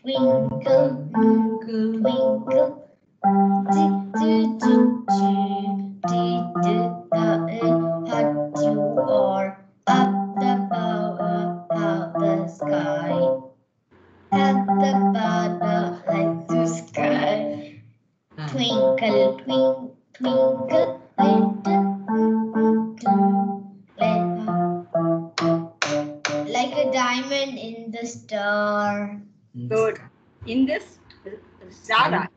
twinkle, twinkle. Do, do, do, do, do, the hot you are up above, above the sky. At the bottom, like the sky. Twinkle, twinkle, twinkle, little, little, like a diamond in the star. Mm-hmm. Good. In this Zara,